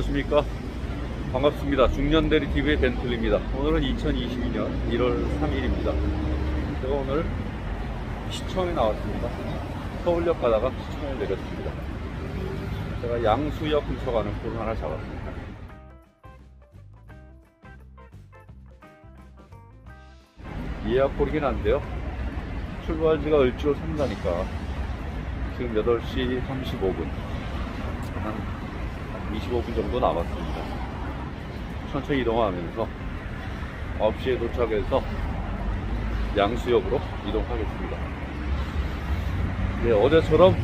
안녕하십니까? 반갑습니다. 중년대리TV의 벤틀리입니다. 오늘은 2022년 1월 3일입니다. 제가 오늘 시청에 나왔습니다. 서울역 가다가 시청에 내렸습니다. 제가 양수역 근처 가는 꼴을 하나 잡았습니다. 예약골이긴 한데요. 출발지가 을지로 3가니까 지금 8시 35분. 한 25분 정도 남았습니다. 천천히 이동하면서 9시에 도착해서 양수역으로 이동하겠습니다. 네, 어제처럼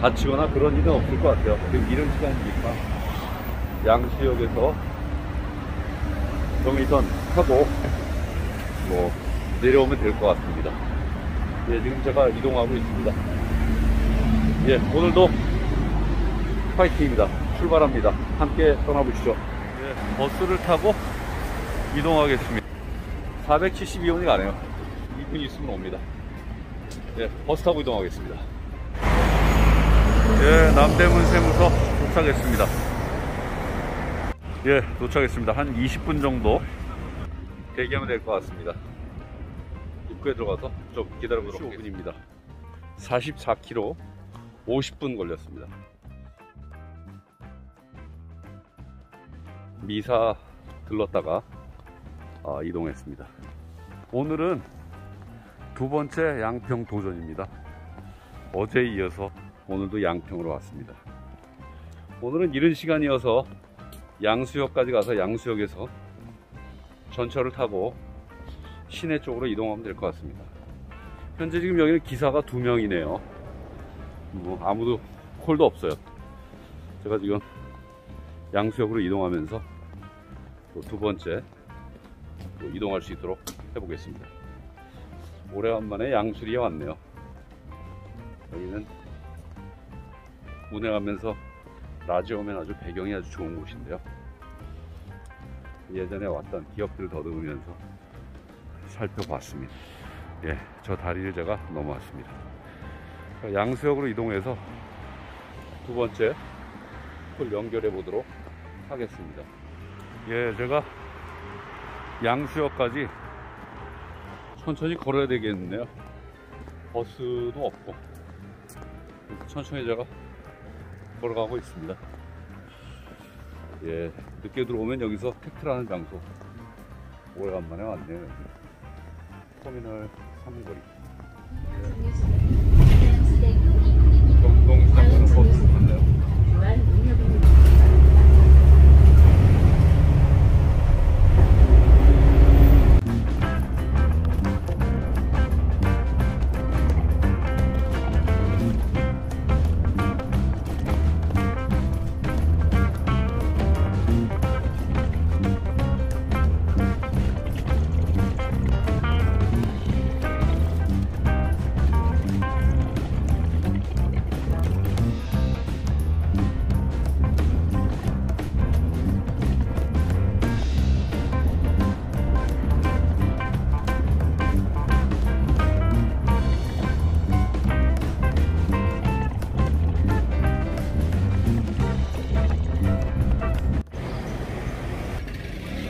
다치거나 그런 일은 없을 것 같아요. 지금 이른 시간이니까 양수역에서 경의선 타고 뭐 내려오면 될 것 같습니다. 예, 지금 제가 이동하고 있습니다. 예, 오늘도 파이팅입니다 출발합니다. 함께 떠나보시죠. 예, 버스를 타고 이동하겠습니다. 472원이 가네요. 2분 있으면 옵니다. 예, 버스 타고 이동하겠습니다. 예, 남대문 세무서 도착했습니다. 예, 도착했습니다. 한 20분 정도 대기하면 될 것 같습니다. 입구에 들어가서 좀 기다려보도록 하겠습니다. 44km 50분 걸렸습니다 미사 들렀다가 아, 이동했습니다 오늘은 두 번째 양평 도전입니다 어제에 이어서 오늘도 양평으로 왔습니다 오늘은 이른 시간이어서 양수역까지 가서 양수역에서 전철을 타고 시내 쪽으로 이동하면 될 것 같습니다. 현재 지금 여기는 기사가 두 명이네요. 뭐 아무도 콜도 없어요. 제가 지금 양수역으로 이동하면서 또 두 번째 또 이동할 수 있도록 해보겠습니다. 오래간만에 양수리에 왔네요. 여기는 운행하면서 낮에 오면 아주 배경이 아주 좋은 곳인데요. 예전에 왔던 기억들을 더듬으면서 살펴봤습니다. 예, 저 다리를 제가 넘어왔습니다. 양수역으로 이동해서 두 번째 걸 연결해 보도록 하겠습니다. 예, 제가 양수역까지 천천히 걸어야 되겠네요. 버스도 없고 천천히 제가 걸어가고 있습니다. 예, 늦게 들어오면 여기서 팩트라는 장소 오래간만에 왔네요. 터미널 3거리. 경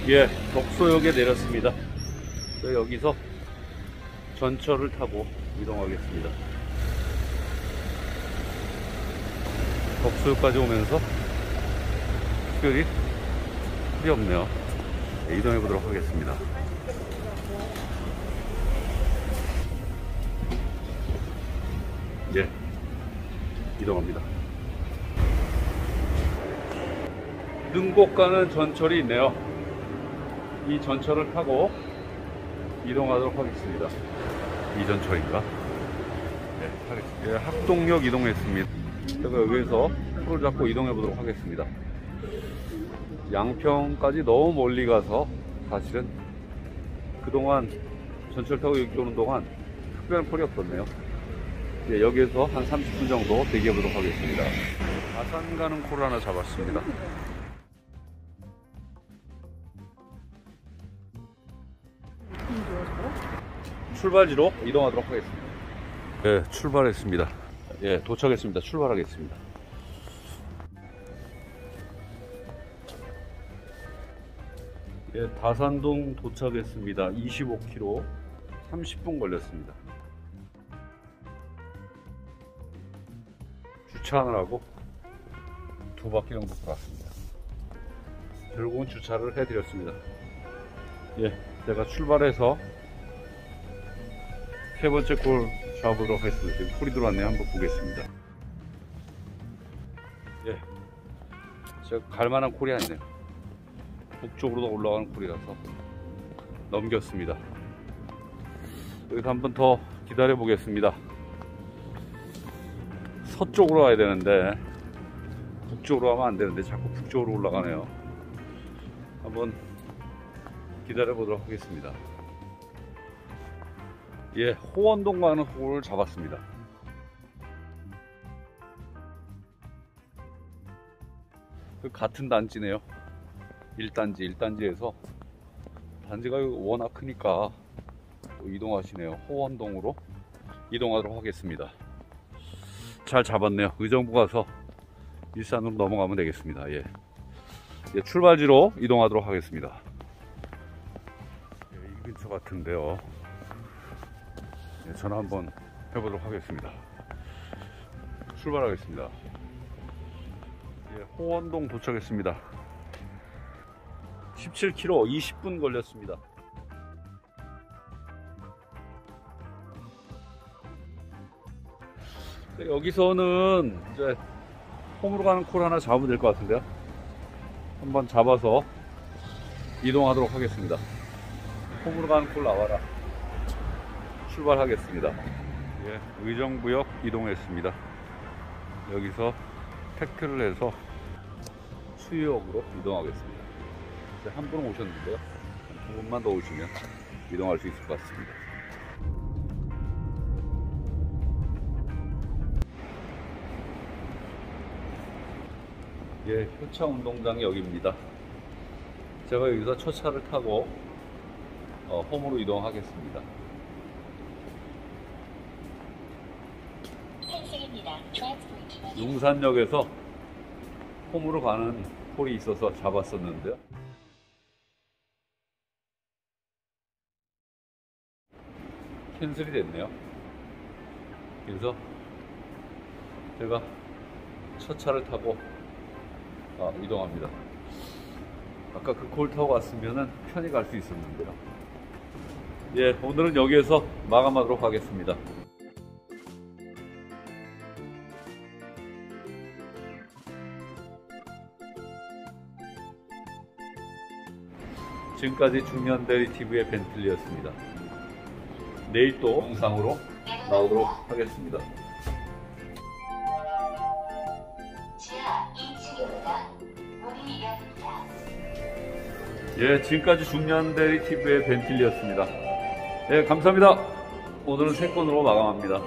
예, 독소역에 내렸습니다. 저 여기서 전철을 타고 이동하겠습니다. 독소역까지 오면서 특별히 필요 없네요. 네, 이동해 보도록 하겠습니다. 예, 이동합니다. 능곡 가는 전철이 있네요. 이 전철을 타고 이동하도록 하겠습니다. 이 전철인가? 네, 하겠습니다. 예, 학동역 이동했습니다. 제가 여기에서 표를 잡고 이동해 보도록 하겠습니다. 양평까지 너무 멀리 가서 사실은 그동안 전철 타고 여기 오는 동안 특별한 폴이 없었네요. 예, 여기에서 한 30분 정도 대기해 보도록 하겠습니다. 아산 가는 코를 하나 잡았습니다. 출발지로 이동하도록 하겠습니다. 예, 출발했습니다. 예, 도착했습니다. 출발하겠습니다. 예, 다산동 도착했습니다. 25km 30분 걸렸습니다. 주차하느라고 두 바퀴 정도 돌았습니다. 결국은 주차를 해드렸습니다. 예, 제가 출발해서 세 번째 골 잡으도록 하겠습니다. 지금 콜이 들어왔네요. 한번 보겠습니다. 예, 제가 갈 만한 콜이 아니네요. 북쪽으로 올라가는 콜이라서 넘겼습니다. 여기서 한 번 더 기다려 보겠습니다. 서쪽으로 가야 되는데 북쪽으로 가면 안 되는데 자꾸 북쪽으로 올라가네요. 한번 기다려 보도록 하겠습니다. 예, 호원동 가는 홀을 잡았습니다. 그 같은 단지네요. 1단지, 1단지에서 단지가 워낙 크니까 이동하시네요. 호원동으로 이동하도록 하겠습니다. 잘 잡았네요. 의정부 가서 일산으로 넘어가면 되겠습니다. 예. 예, 출발지로 이동하도록 하겠습니다. 예, 이 근처 같은데요. 예, 전화 한번 해보도록 하겠습니다. 출발하겠습니다. 예, 호원동 도착했습니다. 17km 20분 걸렸습니다. 네, 여기서는 이제 홈으로 가는 콜 하나 잡으면 될 것 같은데요. 한번 잡아서 이동하도록 하겠습니다. 홈으로 가는 콜 나와라. 출발하겠습니다. 예, 의정부역 이동했습니다. 여기서 택트를 해서 수유역으로 이동하겠습니다. 이제 한 분 오셨는데요. 두 분만 더 오시면 이동할 수 있을 것 같습니다. 예, 효창 운동장이 여기입니다. 제가 여기서 첫 차를 타고 어, 홈으로 이동하겠습니다. 용산역에서 홈으로 가는 홀이 있어서 잡았었는데요. 캔슬이 됐네요. 그래서 제가 첫 차를 타고 아, 이동합니다. 아까 그콜 타고 갔으면 편히 갈 수 있었는데요. 예, 오늘은 여기에서 마감하도록 하겠습니다. 지금까지 중년대리 TV의 벤틀리였습니다. 내일 또 영상으로 나오도록 하겠습니다. 지하 2층입니다. 문이 열립니다. 예, 지금까지 중년대리 TV의 벤틀리였습니다. 예, 감사합니다. 오늘은 세 건으로 마감합니다.